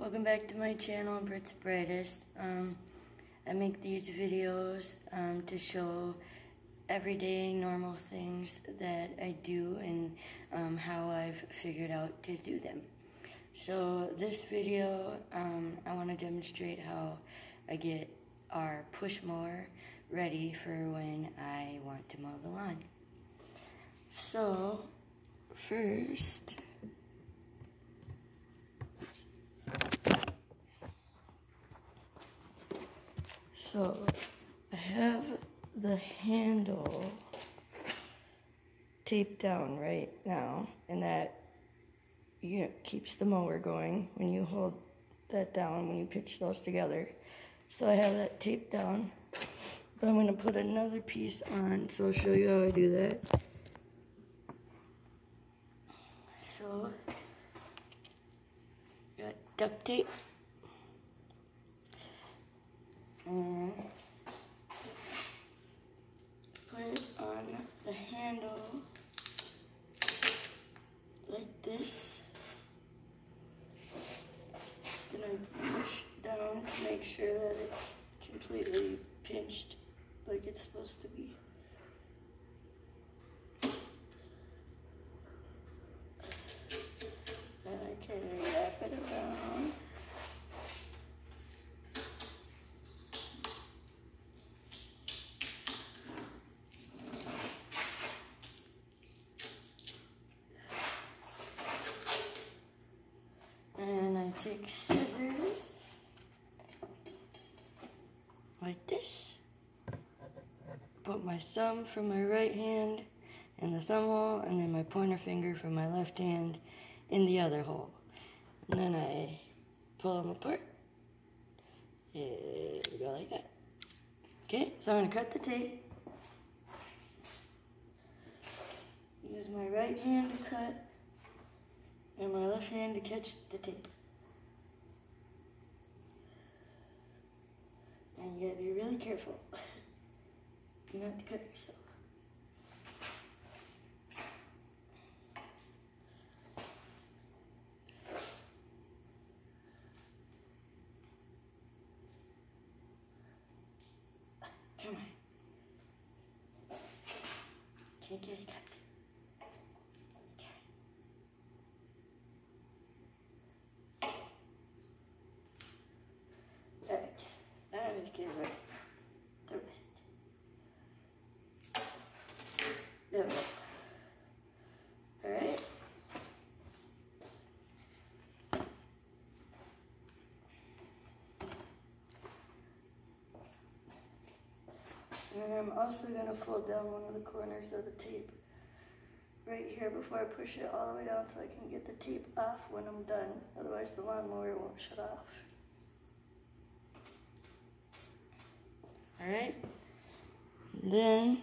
Welcome back to my channel, Britt's Brightest. Um, I make these videos um, to show everyday normal things that I do and um, how I've figured out to do them. So this video, um, I want to demonstrate how I get our push mower ready for when I want to mow the lawn. So, first, So I have the handle taped down right now, and that you know, keeps the mower going when you hold that down, when you pitch those together. So I have that taped down, but I'm going to put another piece on, so I'll show you how I do that. So, got duct tape and put it on the handle like this. Then I push down to make sure that it's completely pinched like it's supposed to be. Then I can wrap it around. Take scissors like this. Put my thumb from my right hand in the thumb hole and then my pointer finger from my left hand in the other hole. And then I pull them apart. And we go like that. Okay, so I'm gonna cut the tape. Use my right hand to cut and my left hand to catch the tape. You gotta be really careful not to cut yourself. Come on. Can't get it cut. Okay. Alright, now let's get rid of the rest. There we go. Alright. And I'm also going to fold down one of the corners of the tape right here before I push it all the way down so I can get the tape off when I'm done. Otherwise the lawnmower won't shut off. Alright. Then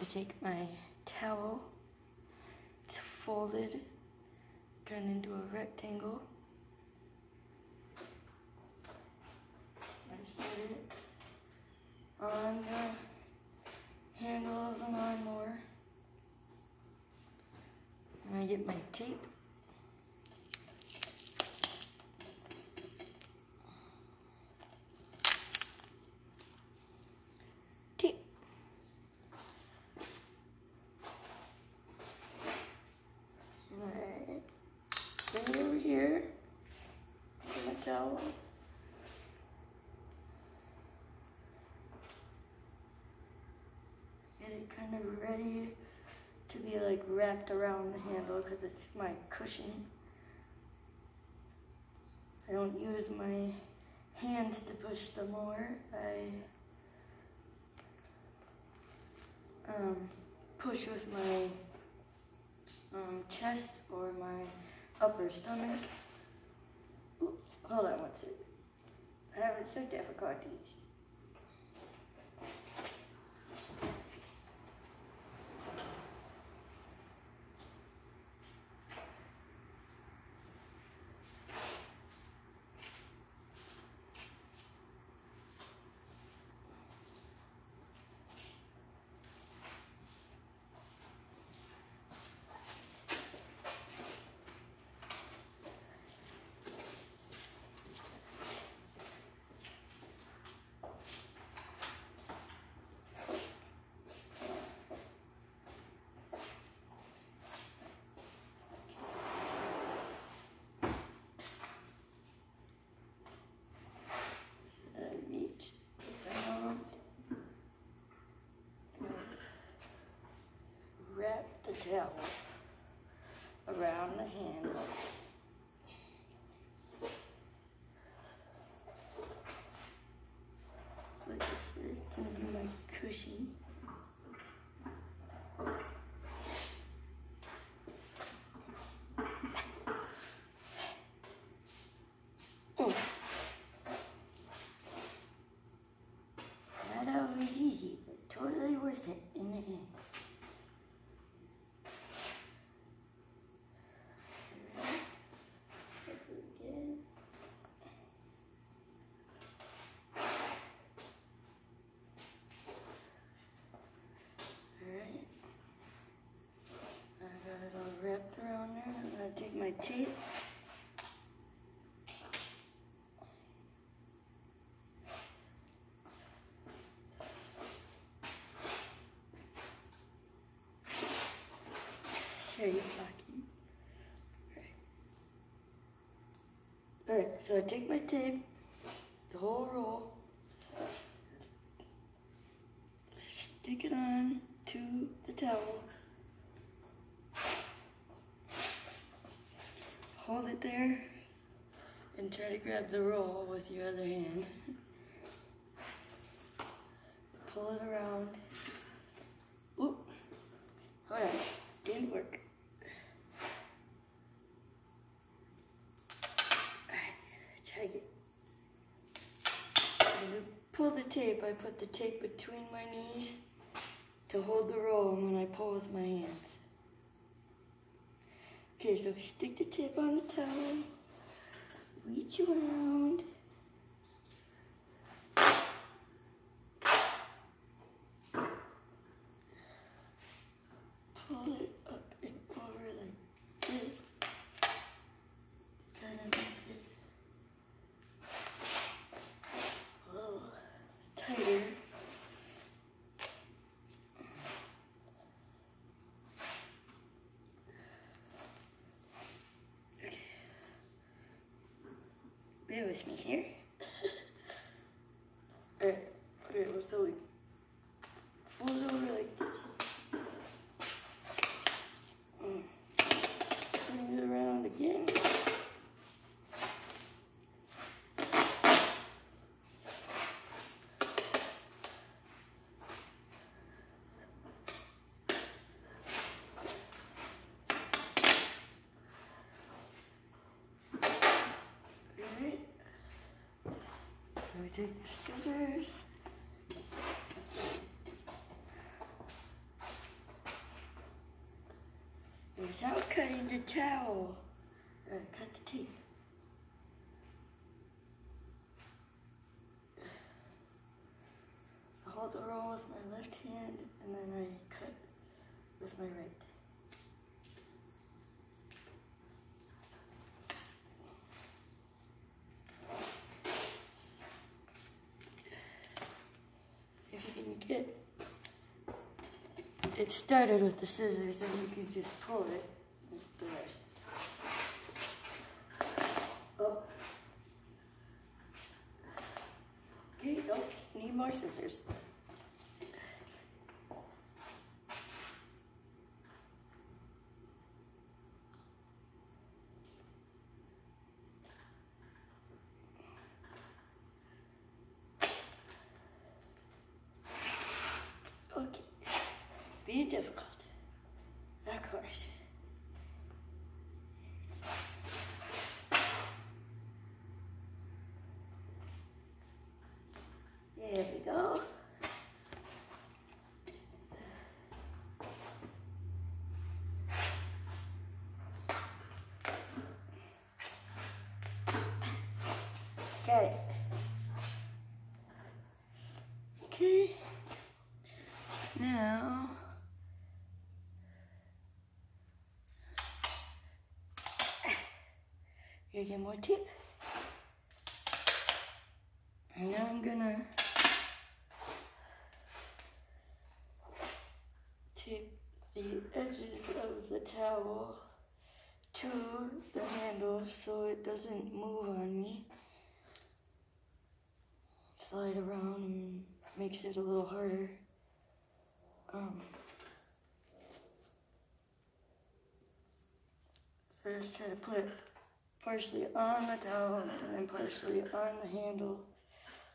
I take my towel, it's folded of into a rectangle. I set it on the handle of the lawnmower. And I get my tape. Tape. It over here. Get it kind of ready to be like wrapped around the handle because it's my cushion. I don't use my hands to push the mower. I um, push with my um, chest or my upper stomach. Ooh, hold on one second. I haven't checked that take my tape. Alright, so I take my tape, the whole roll, stick it on to the towel, hold it there, and try to grab the roll with your other hand. Pull it around. Oop. Hold on. Didn't work. Try again. To pull the tape, I put the tape between my knees to hold the roll then I pull with my hands. Okay, so stick the tip on the towel, reach around. Pull it up and over like this. Kind of make it a little tighter. Okay. Bear with me here. Alright, okay, well, so we fold it over like this. Mm. Turn it around again. Alright. Now we take the scissors. Without cutting the towel, uh, cut the tape. I hold the roll with my left hand and then I cut with my right. If you can get it started with the scissors, and you can just pull it with the rest. Oh. Okay, oh, need more scissors. Okay. Be difficult. Of course. There we go. Got it. Okay. Now, get more tape. And now I'm gonna tape the edges of the towel to the handle so it doesn't move on me. Slide around and makes it a little harder. Um, so I just try to put it partially on the towel and partially on the handle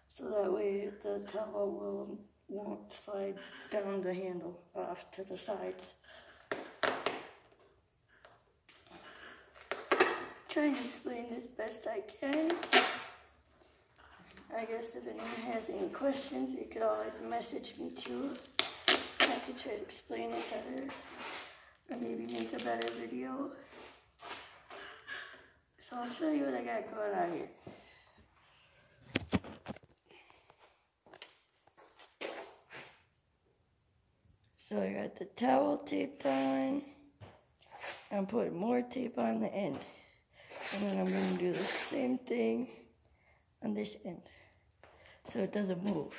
so that way the towel will won't slide down the handle off to the sides. Trying to explain this best I can. I guess if anyone has any questions, you could always message me too. I could try to explain it better or maybe make a better video. So I'll show you what I got going on here. So I got the towel taped on. I'm putting more tape on the end. And then I'm going to do the same thing on this end. So it doesn't move.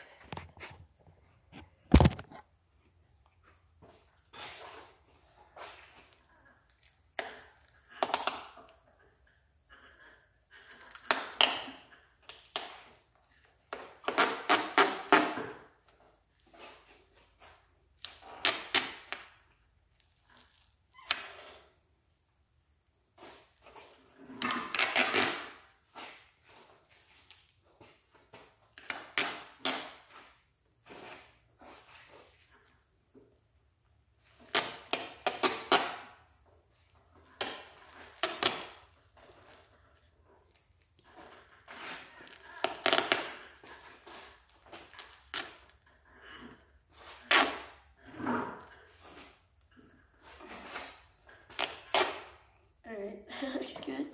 that good.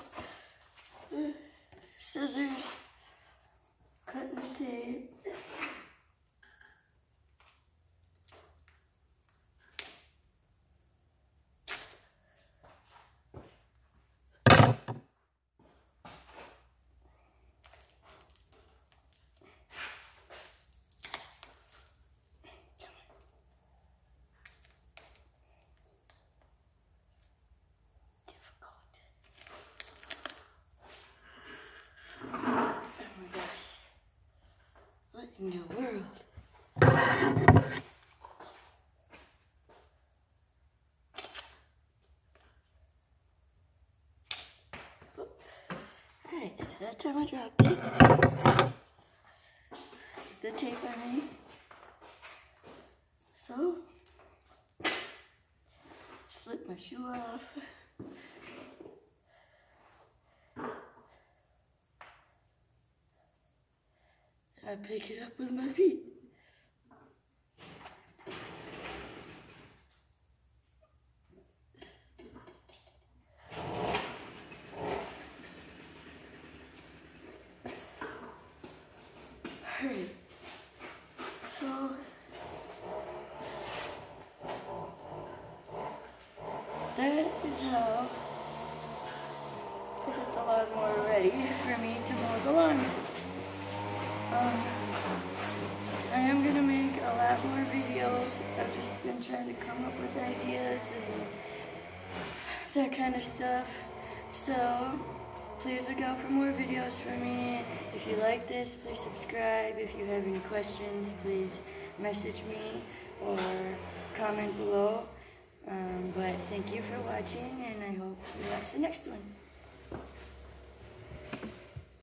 Scissors, cutting tape. The world. Alright, that time I dropped it. The tape I made. So, slip my shoe off. Pick it up with my feet. Alright, so that is how I get the lawnmower ready for me to mow the lawn. Um, I am going to make a lot more videos. I've just been trying to come up with ideas and that kind of stuff. So, please look out for more videos from me. If you like this, please subscribe. If you have any questions, please message me or comment below. Um, but thank you for watching, and I hope you watch the next one.